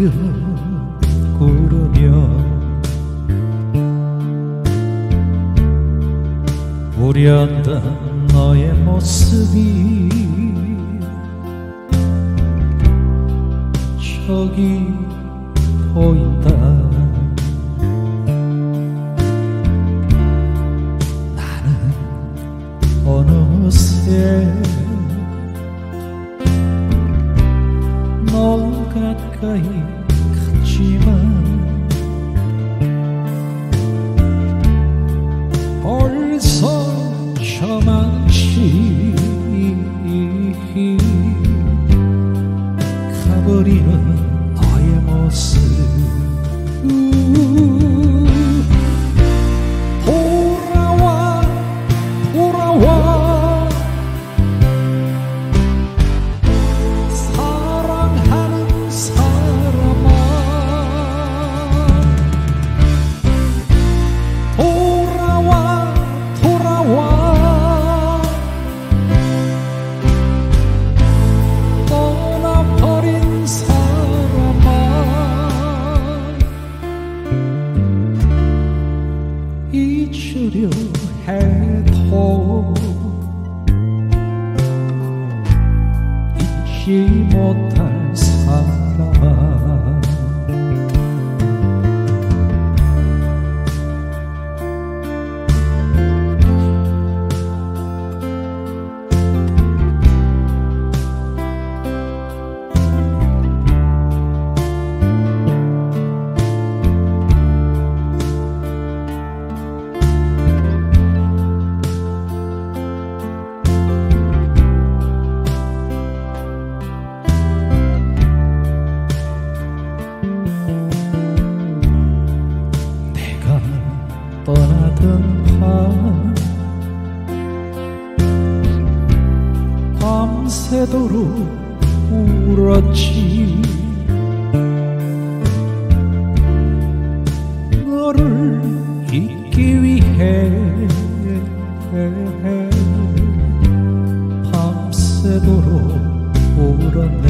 가벼운 구르며 우려던 너의 모습 가까이 갔지만 벌써 저마치 Oh! 밤새도록 울었지. 너를 잊기 위해 밤새도록 울었네.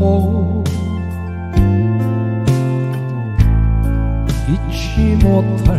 と一もた